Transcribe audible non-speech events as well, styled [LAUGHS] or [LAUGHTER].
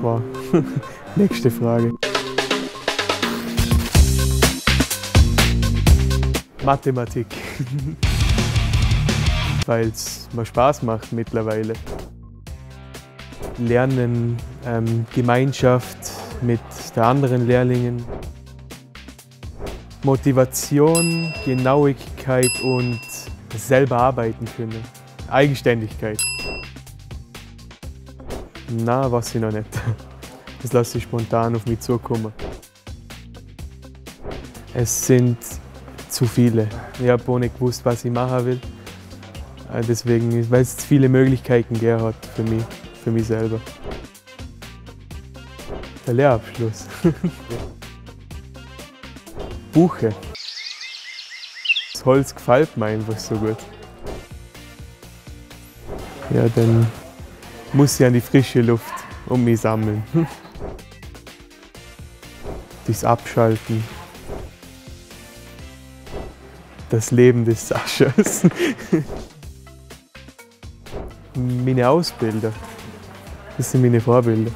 Boah. [LAUGHS] Nächste Frage. Mathematik. [LAUGHS] Weil es mir Spaß macht mittlerweile. Lernen, ähm, Gemeinschaft mit den anderen Lehrlingen. Motivation, Genauigkeit und selber arbeiten können. Eigenständigkeit. Na, weiß ich noch nicht. Das lasse ich spontan auf mich zukommen. Es sind zu viele. Ich habe nicht gewusst, was ich machen will. Äh, Deswegen, weil es zu viele Möglichkeiten gegeben für mich, für mich selber. Der Lehrabschluss. [LAUGHS] Buche. Das Holz gefällt mir einfach so gut. Ja, dann muss ich an die frische Luft und mich sammeln. Durchs Abschalten. Das Leben des Saschas. [LAUGHS] meine Ausbilder. Das sind meine Vorbilder.